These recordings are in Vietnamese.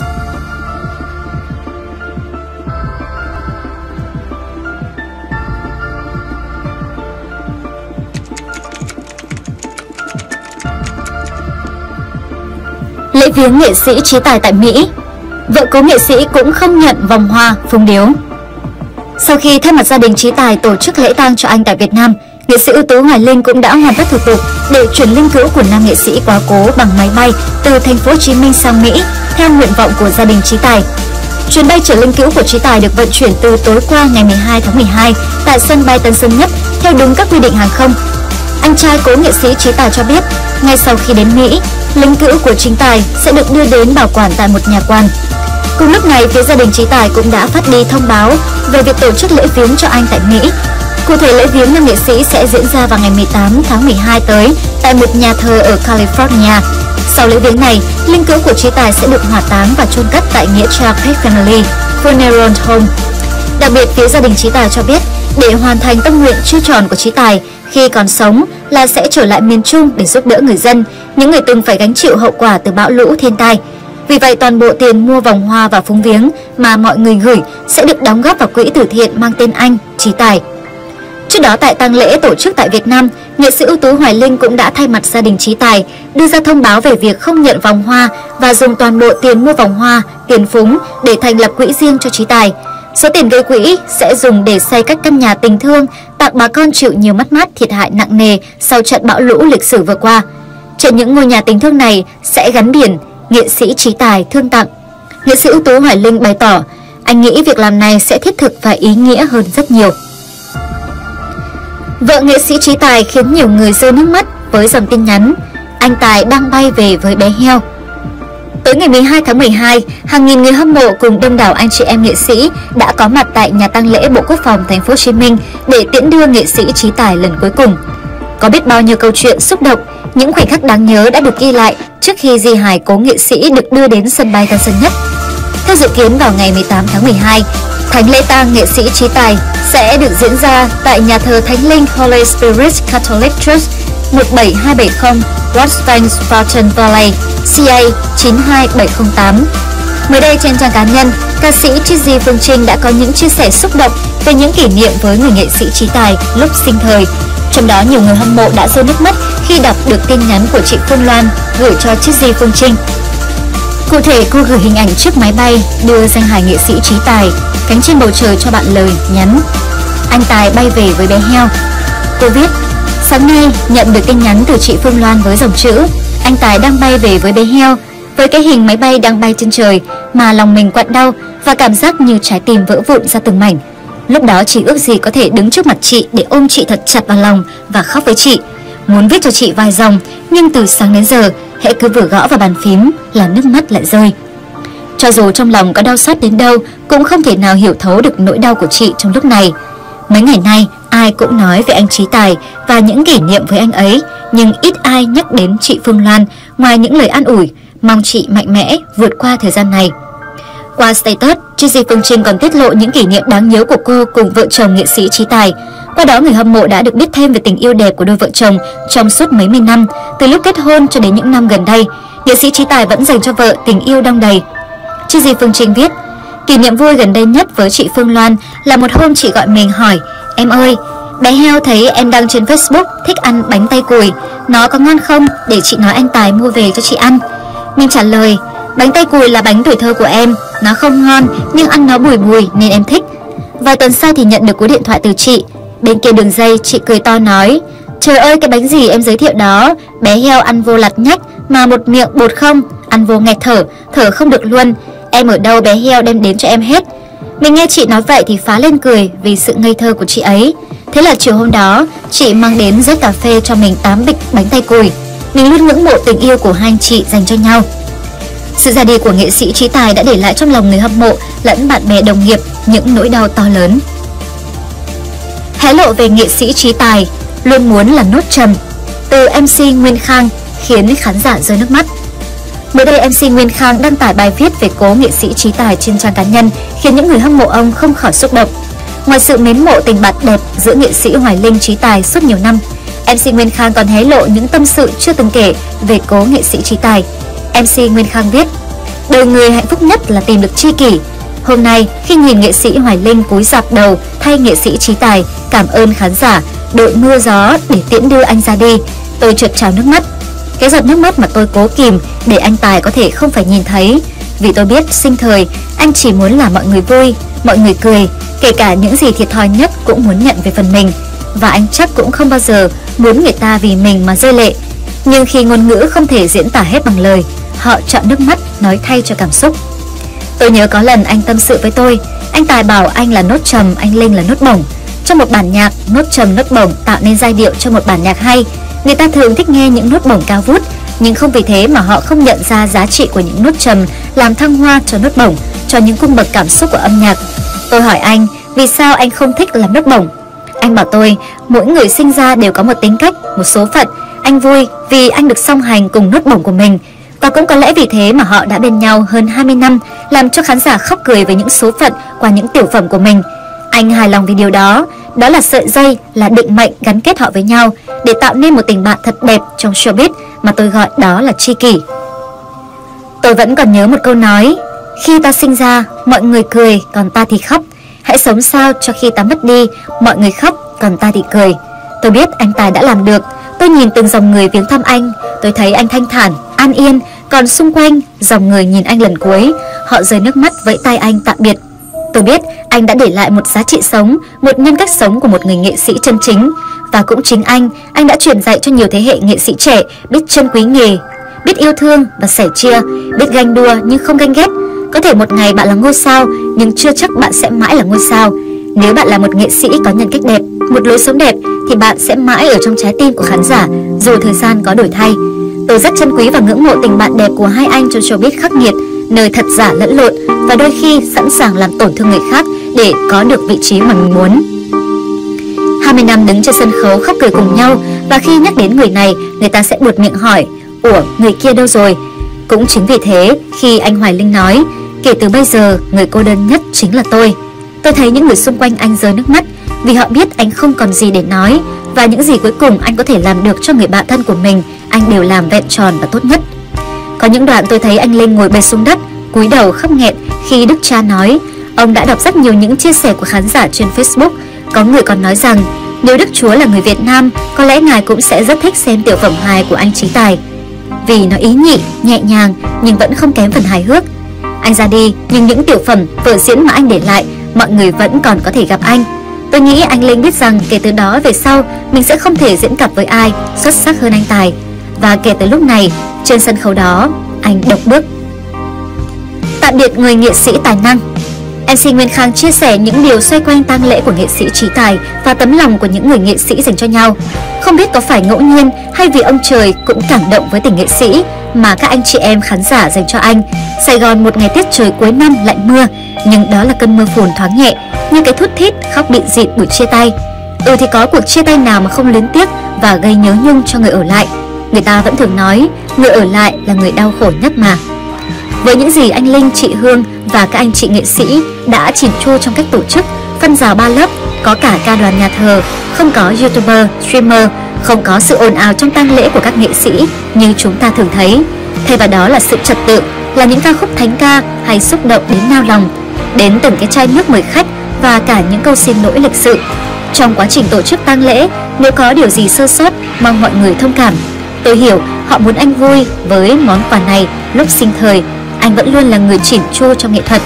Lễ viếng nghệ sĩ trí tài tại Mỹ. Vợ cố nghệ sĩ cũng không nhận vòng hoa, phúng điếu. Sau khi thay mặt gia đình trí tài tổ chức lễ tang cho anh tại Việt Nam Nghệ sĩ ưu tú Hoài Linh cũng đã hoàn tất thủ tục để chuyển linh cữu của nam nghệ sĩ quá cố bằng máy bay từ thành phố Hồ Chí Minh sang Mỹ theo nguyện vọng của gia đình Trí Tài. Chuyến bay chở linh cữu của Trí Tài được vận chuyển từ tối qua ngày 12 tháng 12 tại sân bay Tân Sơn Nhất theo đúng các quy định hàng không. Anh trai cố nghệ sĩ Trí Tài cho biết, ngay sau khi đến Mỹ, linh cữu của Trí Tài sẽ được đưa đến bảo quản tại một nhà quan. Cùng lúc này, phía gia đình Trí Tài cũng đã phát đi thông báo về việc tổ chức lễ viếng cho anh tại Mỹ Cụ thể lễ viếng nam nghệ sĩ sẽ diễn ra vào ngày 18 tháng 12 tới tại một nhà thờ ở California. Sau lễ viếng này, linh cữu của trí tài sẽ được hỏa táng và chôn cất tại nghĩa trang Pet Family Funeral Home. Đặc biệt, phía gia đình trí tài cho biết, để hoàn thành tâm nguyện chưa tròn của trí tài khi còn sống là sẽ trở lại miền Trung để giúp đỡ người dân, những người từng phải gánh chịu hậu quả từ bão lũ thiên tai. Vì vậy toàn bộ tiền mua vòng hoa và phúng viếng mà mọi người gửi sẽ được đóng góp vào quỹ từ thiện mang tên anh, Trí Tài. Trước đó tại tang lễ tổ chức tại Việt Nam, nghệ sĩ ưu tú Hoài Linh cũng đã thay mặt gia đình Trí Tài đưa ra thông báo về việc không nhận vòng hoa và dùng toàn bộ tiền mua vòng hoa, tiền phúng để thành lập quỹ riêng cho Trí Tài. Số tiền gây quỹ sẽ dùng để xây các căn nhà tình thương, tặng bà con chịu nhiều mất mát thiệt hại nặng nề sau trận bão lũ lịch sử vừa qua. Trên những ngôi nhà tình thương này sẽ gắn biển nghệ sĩ Trí Tài thương tặng. Nghệ sĩ ưu tú Hoài Linh bày tỏ, anh nghĩ việc làm này sẽ thiết thực và ý nghĩa hơn rất nhiều. Vợ nghệ sĩ Trí Tài khiến nhiều người rơi nước mắt với dòng tin nhắn Anh Tài đang bay về với bé heo Tối ngày 12 tháng 12, hàng nghìn người hâm mộ cùng đông đảo anh chị em nghệ sĩ đã có mặt tại nhà tang lễ Bộ Quốc phòng Thành phố Hồ Chí Minh để tiễn đưa nghệ sĩ Trí Tài lần cuối cùng. Có biết bao nhiêu câu chuyện xúc động, những khoảnh khắc đáng nhớ đã được ghi lại trước khi di hài cố nghệ sĩ được đưa đến sân bay Tân Sơn Nhất. Theo dự kiến vào ngày 18 tháng 12, thánh lễ tang nghệ sĩ Trí Tài sẽ được diễn ra tại nhà thờ Thánh Linh Holy Spirit Catholic Church 17270 Washington Spartan Valley, CA 92708. Mới đây trên trang cá nhân, ca sĩ Chizzy Phương Trinh đã có những chia sẻ xúc động về những kỷ niệm với người nghệ sĩ trí tài lúc sinh thời. Trong đó nhiều người hâm mộ đã rơi nước mắt khi đọc được tin nhắn của chị Phương Loan gửi cho Chizzy Phương Trinh. Cụ thể, cô gửi hình ảnh chiếc máy bay đưa danh hài nghệ sĩ trí tài cánh trên bầu trời cho bạn lời nhắn. Anh Tài bay về với bé heo. Cô viết Sáng nay nhận được tin nhắn từ chị Phương Loan với dòng chữ Anh Tài đang bay về với bé heo Với cái hình máy bay đang bay trên trời Mà lòng mình quặn đau Và cảm giác như trái tim vỡ vụn ra từng mảnh. Lúc đó chỉ ước gì có thể đứng trước mặt chị Để ôm chị thật chặt vào lòng Và khóc với chị. Muốn viết cho chị vài dòng Nhưng từ sáng đến giờ Hãy cứ vừa gõ vào bàn phím là nước mắt lại rơi. Cho dù trong lòng có đau xót đến đâu, Cũng không thể nào hiểu thấu được nỗi đau của chị trong lúc này. Mấy ngày nay, ai cũng nói về anh Trí Tài Và những kỷ niệm với anh ấy, Nhưng ít ai nhắc đến chị Phương Loan Ngoài những lời an ủi Mong chị mạnh mẽ vượt qua thời gian này. Qua status, Gigi Phương Trinh còn tiết lộ những kỷ niệm đáng nhớ của cô cùng vợ chồng nghệ sĩ Trí Tài. Qua đó người hâm mộ đã được biết thêm về tình yêu đẹp của đôi vợ chồng trong suốt mấy mươi năm, từ lúc kết hôn cho đến những năm gần đây. Nghệ sĩ Trí Tài vẫn dành cho vợ tình yêu đong đầy, Chị Phương Trinh viết Kỷ niệm vui gần đây nhất với chị Phương Loan là một hôm chị gọi mình hỏi Em ơi, bé heo thấy em đăng trên Facebook thích ăn bánh tay cùi Nó có ngon không để chị nói anh Tài mua về cho chị ăn Mình trả lời Bánh tay cùi là bánh tuổi thơ của em. Nó không ngon, nhưng ăn nó bùi bùi nên em thích. Vài tuần sau thì nhận được cú điện thoại từ chị. Bên kia đường dây, chị cười to nói, Trời ơi, cái bánh gì em giới thiệu đó? Bé heo ăn vô lặt nhách, Mà một miệng bột không. Ăn vô nghẹt thở Thở không được luôn. Em ở đâu bé heo đem đến cho em hết? Mình nghe chị nói vậy thì phá lên cười Vì sự ngây thơ của chị ấy. Thế là chiều hôm đó, Chị mang đến rớt cà phê cho mình 8 bịch bánh tay cùi. Mình luôn ngưỡng mộ tình yêu của hai anh chị dành cho nhau. Sự ra đi của nghệ sĩ Trí Tài đã để lại trong lòng người hâm mộ Lẫn bạn bè đồng nghiệp những nỗi đau to lớn Hé lộ về nghệ sĩ Trí Tài Luôn muốn là nốt trầm Từ MC Nguyên Khang khiến khán giả rơi nước mắt Mới đây MC Nguyên Khang đăng tải bài viết về cố nghệ sĩ trí tài trên trang cá nhân khiến những người hâm mộ ông không khỏi xúc động. Ngoài sự mến mộ tình bạn đẹp giữa nghệ sĩ Hoài Linh trí tài suốt nhiều năm, MC Nguyên Khang còn hé lộ những tâm sự chưa từng kể về cố nghệ sĩ trí tài. MC Nguyên Khang viết: Đời người hạnh phúc nhất là tìm được tri kỷ. Hôm nay, khi nhìn nghệ sĩ Hoài Linh cúi dạp đầu thay nghệ sĩ trí tài cảm ơn khán giả đội mưa gió để tiễn đưa anh ra đi, tôi trượt trào nước mắt. Cái giọt nước mắt mà tôi cố kìm để anh Tài có thể không phải nhìn thấy, vì tôi biết sinh thời anh chỉ muốn là mọi người vui, mọi người cười, kể cả những gì thiệt thòi nhất cũng muốn nhận về phần mình. Và anh chắc cũng không bao giờ muốn người ta vì mình mà rơi lệ. Nhưng khi ngôn ngữ không thể diễn tả hết bằng lời, họ chọn nước mắt nói thay cho cảm xúc. Tôi nhớ có lần anh tâm sự với tôi, anh Tài bảo anh là nốt trầm, anh Linh là nốt bổng. Trong một bản nhạc, nốt trầm nốt bổng tạo nên giai điệu cho một bản nhạc hay. Người ta thường thích nghe những nốt bổng cao vút, nhưng không vì thế mà họ không nhận ra giá trị của những nốt trầm làm thăng hoa cho nốt bổng, cho những cung bậc cảm xúc của âm nhạc. Tôi hỏi anh, vì sao anh không thích làm nốt bổng? Anh bảo tôi, mỗi người sinh ra đều có một tính cách, một số phận. Anh vui vì anh được song hành cùng nốt bổng của mình. Và cũng có lẽ vì thế mà họ đã bên nhau hơn 20 năm, làm cho khán giả khóc cười với những số phận qua những tiểu phẩm của mình. Anh hài lòng vì điều đó, đó là sợi dây, là định mệnh gắn kết họ với nhau để tạo nên một tình bạn thật đẹp trong showbiz mà tôi gọi đó là tri kỷ. Tôi vẫn còn nhớ một câu nói, khi ta sinh ra, mọi người cười, còn ta thì khóc. Hãy sống sao cho khi ta mất đi, mọi người khóc, còn ta thì cười. Tôi biết anh Tài đã làm được. Tôi nhìn từng dòng người viếng thăm anh, tôi thấy anh thanh thản, an yên, còn xung quanh dòng người nhìn anh lần cuối, họ rơi nước mắt vẫy tay anh tạm biệt. Tôi biết anh đã để lại một giá trị sống, một nhân cách sống của một người nghệ sĩ chân chính. Và cũng chính anh, anh đã truyền dạy cho nhiều thế hệ nghệ sĩ trẻ biết trân quý nghề, biết yêu thương và sẻ chia, biết ganh đua nhưng không ganh ghét. Có thể một ngày bạn là ngôi sao, nhưng chưa chắc bạn sẽ mãi là ngôi sao. Nếu bạn là một nghệ sĩ có nhân cách đẹp, một lối sống đẹp, thì bạn sẽ mãi ở trong trái tim của khán giả, dù thời gian có đổi thay. Tôi rất trân quý và ngưỡng mộ tình bạn đẹp của hai anh trong showbiz khắc nghiệt, nơi thật giả lẫn lộn và đôi khi sẵn sàng làm tổn thương người khác để có được vị trí mà mình muốn. 20 năm đứng trên sân khấu khóc cười cùng nhau và khi nhắc đến người này, người ta sẽ buột miệng hỏi, ủa người kia đâu rồi? Cũng chính vì thế, khi anh Hoài Linh nói, kể từ bây giờ, người cô đơn nhất chính là tôi. Tôi thấy những người xung quanh anh rơi nước mắt vì họ biết anh không còn gì để nói và những gì cuối cùng anh có thể làm được cho người bạn thân của mình, anh đều làm vẹn tròn và tốt nhất. Có những đoạn tôi thấy anh Linh ngồi bệt xuống đất, cúi đầu khóc nghẹn khi Đức Cha nói, ông đã đọc rất nhiều những chia sẻ của khán giả trên Facebook, có người còn nói rằng nếu Đức Chúa là người Việt Nam, có lẽ ngài cũng sẽ rất thích xem tiểu phẩm hài của anh Trí Tài. Vì nó ý nhị, nhẹ nhàng nhưng vẫn không kém phần hài hước. Anh ra đi, nhưng những tiểu phẩm, vở diễn mà anh để lại, mọi người vẫn còn có thể gặp anh. Tôi nghĩ anh Linh biết rằng kể từ đó về sau, mình sẽ không thể diễn cặp với ai xuất sắc hơn anh Tài. Và kể từ lúc này, trên sân khấu đó, anh độc bước. Tạm biệt người nghệ sĩ tài năng MC Nguyên Khang chia sẻ những điều xoay quanh tang lễ của nghệ sĩ trí tài và tấm lòng của những người nghệ sĩ dành cho nhau. Không biết có phải ngẫu nhiên hay vì ông trời cũng cảm động với tình nghệ sĩ mà các anh chị em khán giả dành cho anh. Sài Gòn một ngày tiết trời cuối năm lạnh mưa, nhưng đó là cơn mưa phùn thoáng nhẹ, như cái thút thít khóc bị dịn buổi chia tay. Ừ thì có cuộc chia tay nào mà không luyến tiếc và gây nhớ nhung cho người ở lại. Người ta vẫn thường nói, người ở lại là người đau khổ nhất mà. Với những gì anh Linh, chị Hương và các anh chị nghệ sĩ đã chỉn chu trong cách tổ chức, phân rào ba lớp, có cả ca đoàn nhà thờ, không có youtuber, streamer, không có sự ồn ào trong tang lễ của các nghệ sĩ như chúng ta thường thấy. Thay vào đó là sự trật tự, là những ca khúc thánh ca hay xúc động đến nao lòng, đến từng cái chai nước mời khách và cả những câu xin lỗi lịch sự. Trong quá trình tổ chức tang lễ, nếu có điều gì sơ sót, mong mọi người thông cảm. Tôi hiểu họ muốn anh vui với món quà này lúc sinh thời anh vẫn luôn là người chỉn chu trong nghệ thuật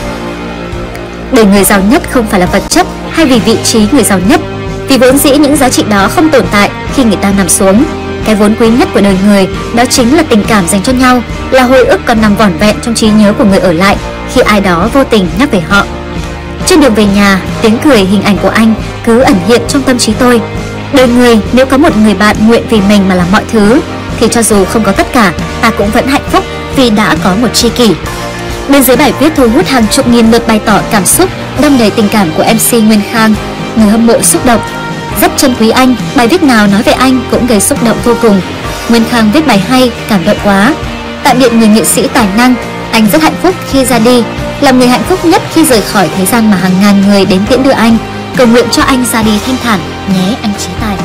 bởi người giàu nhất không phải là vật chất hay vì vị trí người giàu nhất, vì vốn dĩ những giá trị đó không tồn tại khi người ta nằm xuống. Cái vốn quý nhất của đời người đó chính là tình cảm dành cho nhau, là hồi ức còn nằm vỏn vẹn trong trí nhớ của người ở lại khi ai đó vô tình nhắc về họ. Trên đường về nhà, tiếng cười hình ảnh của anh cứ ẩn hiện trong tâm trí tôi. Đời người nếu có một người bạn nguyện vì mình mà làm mọi thứ, thì cho dù không có tất cả, ta cũng vẫn hạnh phúc vì đã có một tri kỷ. Bên dưới bài viết thu hút hàng chục nghìn lượt bày tỏ cảm xúc, đâm đầy tình cảm của MC Nguyên Khang. Người hâm mộ xúc động. Rất trân quý anh, bài viết nào nói về anh cũng gây xúc động vô cùng. Nguyên Khang viết bài hay, cảm động quá. Tạm biệt người nghệ sĩ tài năng, anh rất hạnh phúc khi ra đi, làm người hạnh phúc nhất khi rời khỏi thế gian mà hàng ngàn người đến tiễn đưa anh. Cầu nguyện cho anh ra đi thanh thản nhé anh Trí Tài.